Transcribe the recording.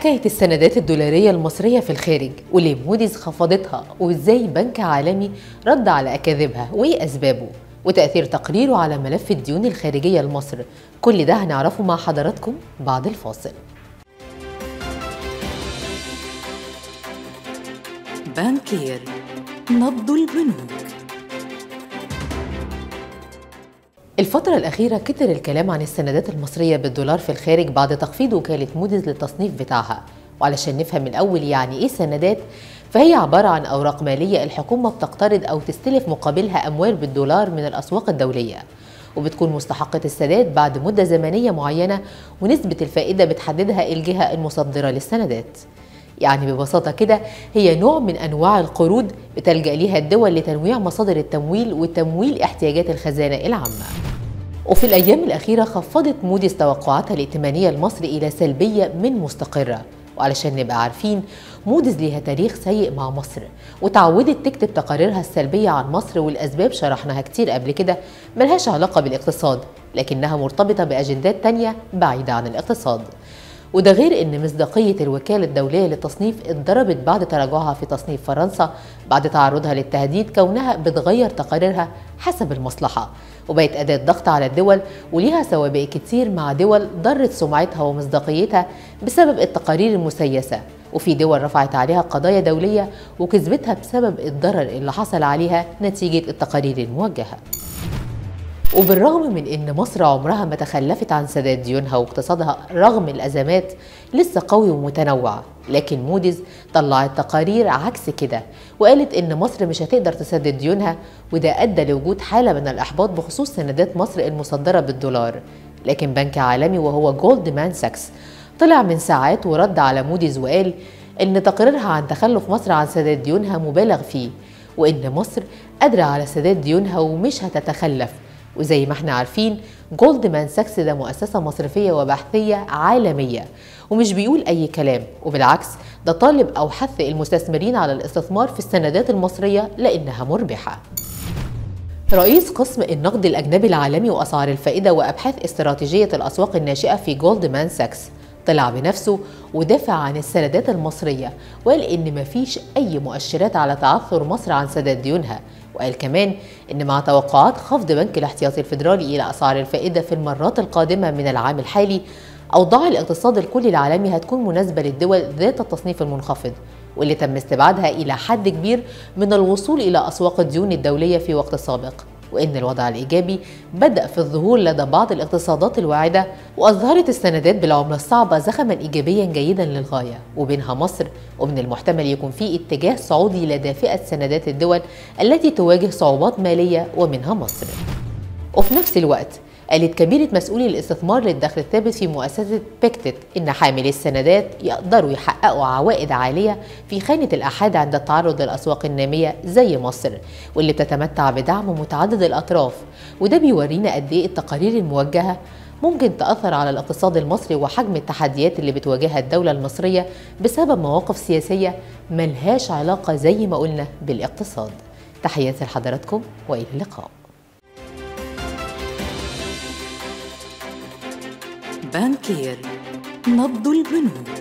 حكاية السندات الدولارية المصرية في الخارج وليه موديز خفضتها وإزاي بنك عالمي رد على أكاذيبها وايه أسبابه وتأثير تقريره على ملف الديون الخارجية لمصر. كل ده هنعرفه مع حضراتكم بعد الفاصل. بانكير نبض البنوك. الفترة الأخيرة كتر الكلام عن السندات المصرية بالدولار في الخارج بعد تخفيض وكالة موديز للتصنيف بتاعها. وعلشان نفهم الأول يعني إيه سندات فهي عبارة عن أوراق مالية الحكومة بتقترض أو تستلف مقابلها أموال بالدولار من الأسواق الدولية. وبتكون مستحقة السداد بعد مدة زمنية معينة ونسبة الفائدة بتحددها الجهة المصدرة للسندات. يعني ببساطة كده هي نوع من أنواع القروض بتلجأ ليها الدول لتنويع مصادر التمويل وتمويل احتياجات الخزانة العامة. وفي الأيام الأخيرة خفضت موديز توقعاتها الائتمانية لمصر إلى سلبية من مستقرة. وعلشان نبقى عارفين موديز ليها تاريخ سيء مع مصر وتعودت تكتب تقاريرها السلبية عن مصر والأسباب شرحناها كتير قبل كده ملهاش علاقة بالاقتصاد لكنها مرتبطة بأجندات تانية بعيدة عن الاقتصاد. وده غير إن مصداقية الوكالة الدولية للتصنيف اتضربت بعد تراجعها في تصنيف فرنسا بعد تعرضها للتهديد كونها بتغير تقاريرها حسب المصلحة. وبقت أداة ضغط على الدول وليها سوابق كتير مع دول ضرت سمعتها ومصداقيتها بسبب التقارير المسيسة. وفي دول رفعت عليها قضايا دولية وكسبتها بسبب الضرر اللي حصل عليها نتيجة التقارير الموجهة. وبالرغم من إن مصر عمرها ما تخلفت عن سداد ديونها واقتصادها رغم الأزمات لسه قوي ومتنوع. لكن موديز طلعت تقارير عكس كده وقالت إن مصر مش هتقدر تسدد ديونها وده أدى لوجود حالة من الإحباط بخصوص سندات مصر المصدرة بالدولار. لكن بنك عالمي وهو جولدمان ساكس طلع من ساعات ورد على موديز وقال إن تقريرها عن تخلف مصر عن سداد ديونها مبالغ فيه وإن مصر قادرة على سداد ديونها ومش هتتخلف. وزي ما إحنا عارفين جولدمان ساكس ده مؤسسة مصرفية وبحثية عالمية. ومش بيقول أي كلام وبالعكس ده طالب أو حث المستثمرين على الاستثمار في السندات المصرية لأنها مربحة. رئيس قسم النقد الأجنبي العالمي وأسعار الفائدة وأبحاث استراتيجية الأسواق الناشئة في جولدمان ساكس طلع بنفسه ودافع عن السندات المصرية وقال إن مفيش أي مؤشرات على تعثر مصر عن سداد ديونها وقال كمان إن مع توقعات خفض بنك الاحتياطي الفيدرالي إلى أسعار الفائدة في المرات القادمة من العام الحالي أوضاع الاقتصاد الكلي العالمي هتكون مناسبة للدول ذات التصنيف المنخفض واللي تم استبعادها إلى حد كبير من الوصول إلى أسواق الديون الدولية في وقت سابق. وإن الوضع الإيجابي بدأ في الظهور لدى بعض الاقتصادات الواعدة وأظهرت السندات بالعملة الصعبة زخما إيجابيا جيدا للغاية. وبينها مصر ومن المحتمل يكون في اتجاه صعودي لدى فئة سندات الدول التي تواجه صعوبات مالية ومنها مصر. وفي نفس الوقت قالت كبيرة مسؤولي الاستثمار للدخل الثابت في مؤسسة بيكتت إن حاملي السندات يقدروا يحققوا عوائد عالية في خانة الأحاد عند التعرض للأسواق النامية زي مصر واللي بتتمتع بدعم متعدد الأطراف. وده بيورينا قد إيه التقارير الموجهة ممكن تأثر على الاقتصاد المصري وحجم التحديات اللي بتواجهها الدولة المصرية بسبب مواقف سياسية ملهاش علاقة زي ما قلنا بالاقتصاد. تحياتي لحضراتكم وإلى اللقاء. بانكير نبض البنوك